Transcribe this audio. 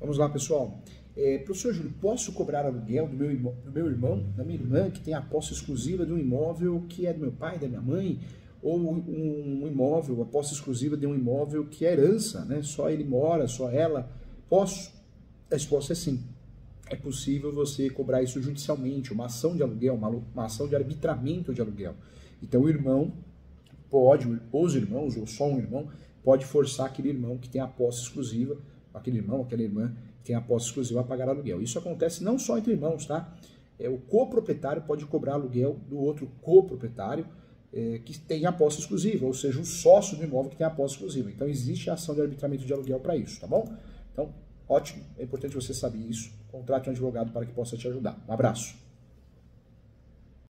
Vamos lá, pessoal. É, professor Júlio, posso cobrar aluguel do meu, do meu irmão, da minha irmã, que tem a posse exclusiva de um imóvel que é do meu pai, da minha mãe, ou um imóvel, a posse exclusiva de um imóvel que é herança, né? Só ele mora, só ela. Posso? A resposta é sim. É possível você cobrar isso judicialmente, uma ação de aluguel, uma, uma ação de arbitramento de aluguel. Então o irmão pode, os irmãos, ou só um irmão, pode forçar aquele irmão que tem a posse exclusiva aquele irmão, aquela irmã que tem a posse exclusiva a pagar aluguel. Isso acontece não só entre irmãos, tá? É, o coproprietário pode cobrar aluguel do outro coproprietário é, que tem a posse exclusiva, ou seja, o sócio do imóvel que tem a posse exclusiva. Então existe a ação de arbitramento de aluguel para isso, tá bom? Então, ótimo, é importante você saber isso. Contrate um advogado para que possa te ajudar. Um abraço.